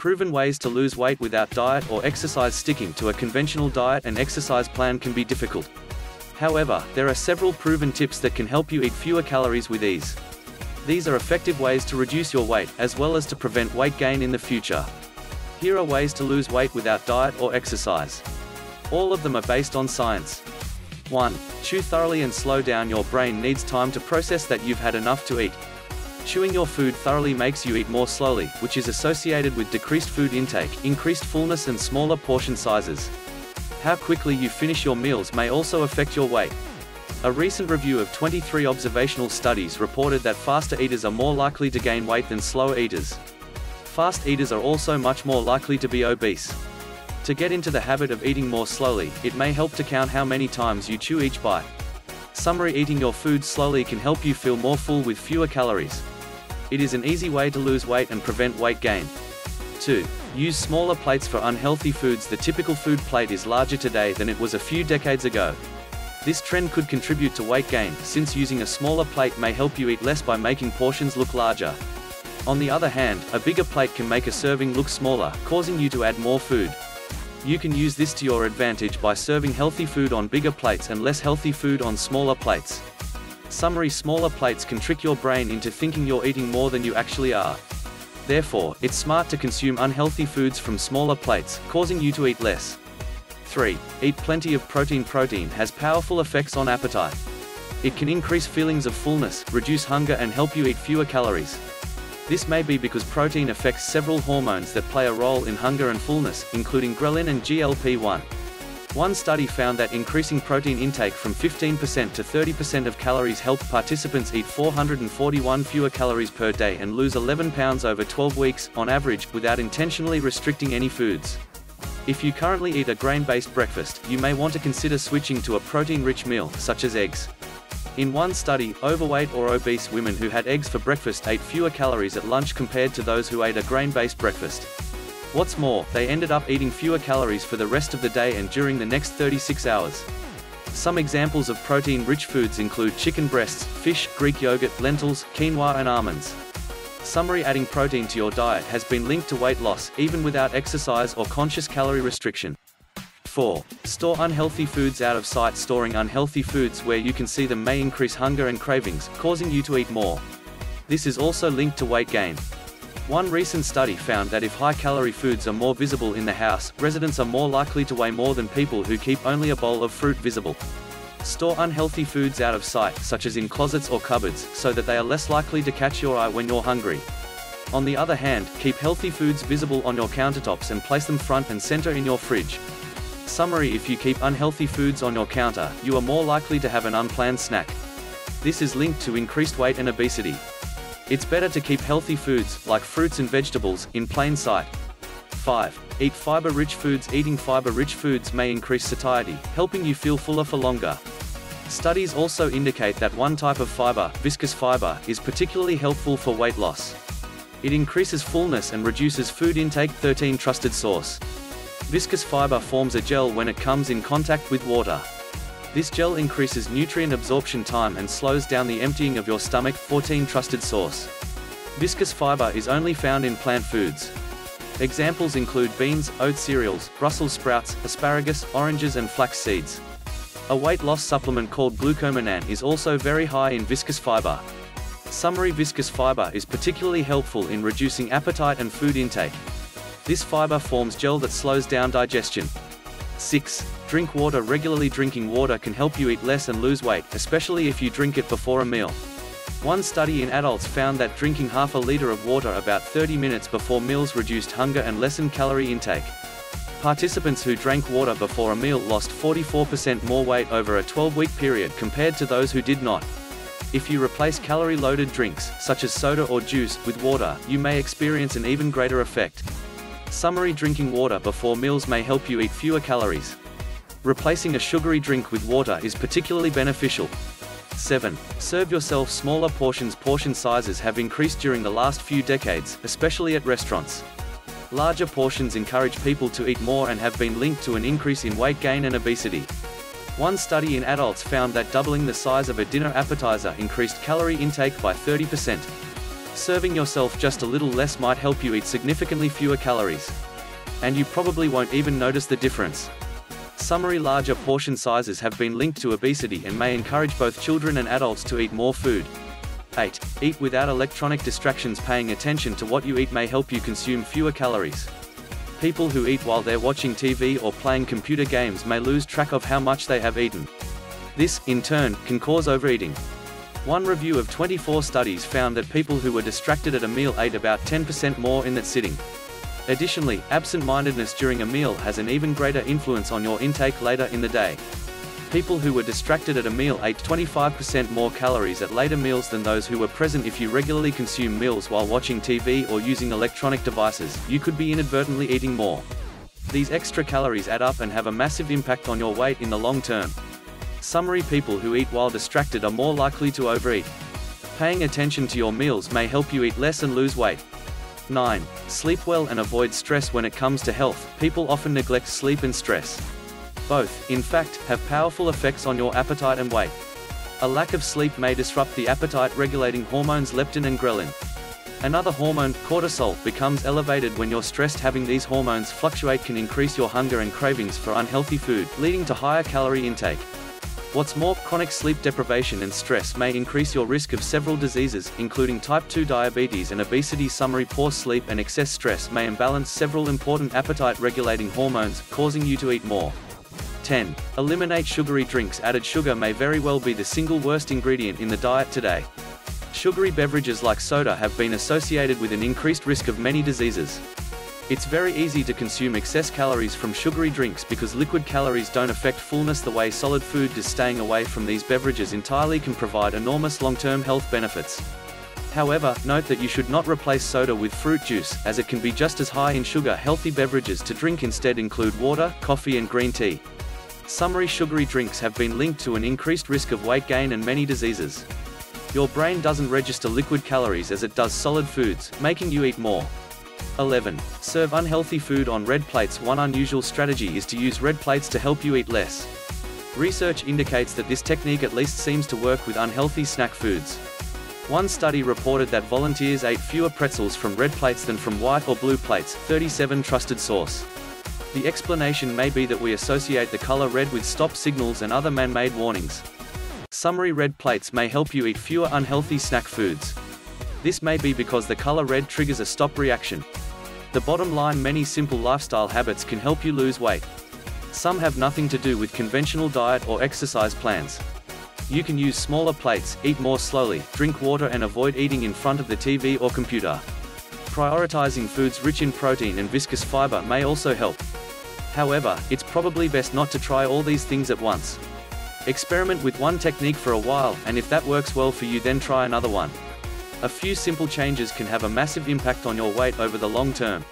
Proven ways to lose weight without diet or exercise Sticking to a conventional diet and exercise plan can be difficult. However, there are several proven tips that can help you eat fewer calories with ease. These are effective ways to reduce your weight, as well as to prevent weight gain in the future. Here are ways to lose weight without diet or exercise. All of them are based on science. 1. Chew thoroughly and slow down your brain needs time to process that you've had enough to eat. Chewing your food thoroughly makes you eat more slowly, which is associated with decreased food intake, increased fullness and smaller portion sizes. How quickly you finish your meals may also affect your weight. A recent review of 23 observational studies reported that faster eaters are more likely to gain weight than slower eaters. Fast eaters are also much more likely to be obese. To get into the habit of eating more slowly, it may help to count how many times you chew each bite. Summary Eating your food slowly can help you feel more full with fewer calories. It is an easy way to lose weight and prevent weight gain. 2. Use smaller plates for unhealthy foods The typical food plate is larger today than it was a few decades ago. This trend could contribute to weight gain, since using a smaller plate may help you eat less by making portions look larger. On the other hand, a bigger plate can make a serving look smaller, causing you to add more food. You can use this to your advantage by serving healthy food on bigger plates and less healthy food on smaller plates. Summary Smaller plates can trick your brain into thinking you're eating more than you actually are. Therefore, it's smart to consume unhealthy foods from smaller plates, causing you to eat less. 3. Eat plenty of protein Protein has powerful effects on appetite. It can increase feelings of fullness, reduce hunger and help you eat fewer calories. This may be because protein affects several hormones that play a role in hunger and fullness, including ghrelin and GLP-1. One study found that increasing protein intake from 15% to 30% of calories helped participants eat 441 fewer calories per day and lose 11 pounds over 12 weeks, on average, without intentionally restricting any foods. If you currently eat a grain-based breakfast, you may want to consider switching to a protein-rich meal, such as eggs. In one study, overweight or obese women who had eggs for breakfast ate fewer calories at lunch compared to those who ate a grain-based breakfast. What's more, they ended up eating fewer calories for the rest of the day and during the next 36 hours. Some examples of protein-rich foods include chicken breasts, fish, Greek yogurt, lentils, quinoa and almonds. Summary Adding protein to your diet has been linked to weight loss, even without exercise or conscious calorie restriction. 4. Store unhealthy foods out of sight Storing unhealthy foods where you can see them may increase hunger and cravings, causing you to eat more. This is also linked to weight gain. One recent study found that if high-calorie foods are more visible in the house, residents are more likely to weigh more than people who keep only a bowl of fruit visible. Store unhealthy foods out of sight, such as in closets or cupboards, so that they are less likely to catch your eye when you're hungry. On the other hand, keep healthy foods visible on your countertops and place them front and center in your fridge. Summary If you keep unhealthy foods on your counter, you are more likely to have an unplanned snack. This is linked to increased weight and obesity. It's better to keep healthy foods, like fruits and vegetables, in plain sight. 5. Eat fiber-rich foods Eating fiber-rich foods may increase satiety, helping you feel fuller for longer. Studies also indicate that one type of fiber, viscous fiber, is particularly helpful for weight loss. It increases fullness and reduces food intake 13 Trusted source. Viscous fiber forms a gel when it comes in contact with water. This gel increases nutrient absorption time and slows down the emptying of your stomach 14 Trusted source. Viscous fiber is only found in plant foods. Examples include beans, oat cereals, Brussels sprouts, asparagus, oranges and flax seeds. A weight loss supplement called glucomannan is also very high in viscous fiber. Summary viscous fiber is particularly helpful in reducing appetite and food intake. This fiber forms gel that slows down digestion. 6. Drink water Regularly drinking water can help you eat less and lose weight, especially if you drink it before a meal. One study in adults found that drinking half a liter of water about 30 minutes before meals reduced hunger and lessened calorie intake. Participants who drank water before a meal lost 44% more weight over a 12-week period compared to those who did not. If you replace calorie-loaded drinks, such as soda or juice, with water, you may experience an even greater effect. Summary Drinking water before meals may help you eat fewer calories. Replacing a sugary drink with water is particularly beneficial. 7. Serve yourself smaller portions Portion sizes have increased during the last few decades, especially at restaurants. Larger portions encourage people to eat more and have been linked to an increase in weight gain and obesity. One study in adults found that doubling the size of a dinner appetizer increased calorie intake by 30%. Serving yourself just a little less might help you eat significantly fewer calories. And you probably won't even notice the difference. Summary larger portion sizes have been linked to obesity and may encourage both children and adults to eat more food. 8. Eat without electronic distractions Paying attention to what you eat may help you consume fewer calories. People who eat while they're watching TV or playing computer games may lose track of how much they have eaten. This, in turn, can cause overeating. One review of 24 studies found that people who were distracted at a meal ate about 10% more in that sitting. Additionally, absent-mindedness during a meal has an even greater influence on your intake later in the day. People who were distracted at a meal ate 25% more calories at later meals than those who were present if you regularly consume meals while watching TV or using electronic devices, you could be inadvertently eating more. These extra calories add up and have a massive impact on your weight in the long term. Summary people who eat while distracted are more likely to overeat. Paying attention to your meals may help you eat less and lose weight. 9. Sleep well and avoid stress when it comes to health. People often neglect sleep and stress. Both, in fact, have powerful effects on your appetite and weight. A lack of sleep may disrupt the appetite-regulating hormones leptin and ghrelin. Another hormone, cortisol, becomes elevated when you're stressed having these hormones fluctuate can increase your hunger and cravings for unhealthy food, leading to higher calorie intake. What's more, chronic sleep deprivation and stress may increase your risk of several diseases, including type 2 diabetes and obesity. Summary Poor sleep and excess stress may imbalance several important appetite regulating hormones, causing you to eat more. 10. Eliminate sugary drinks Added sugar may very well be the single worst ingredient in the diet today. Sugary beverages like soda have been associated with an increased risk of many diseases. It's very easy to consume excess calories from sugary drinks because liquid calories don't affect fullness the way solid food does staying away from these beverages entirely can provide enormous long-term health benefits. However, note that you should not replace soda with fruit juice, as it can be just as high in sugar healthy beverages to drink instead include water, coffee and green tea. Summary sugary drinks have been linked to an increased risk of weight gain and many diseases. Your brain doesn't register liquid calories as it does solid foods, making you eat more. 11. Serve unhealthy food on red plates One unusual strategy is to use red plates to help you eat less. Research indicates that this technique at least seems to work with unhealthy snack foods. One study reported that volunteers ate fewer pretzels from red plates than from white or blue plates, 37 trusted source. The explanation may be that we associate the color red with stop signals and other man-made warnings. Summary red plates may help you eat fewer unhealthy snack foods. This may be because the color red triggers a stop reaction. The bottom line many simple lifestyle habits can help you lose weight. Some have nothing to do with conventional diet or exercise plans. You can use smaller plates, eat more slowly, drink water and avoid eating in front of the TV or computer. Prioritizing foods rich in protein and viscous fiber may also help. However, it's probably best not to try all these things at once. Experiment with one technique for a while, and if that works well for you then try another one. A few simple changes can have a massive impact on your weight over the long term.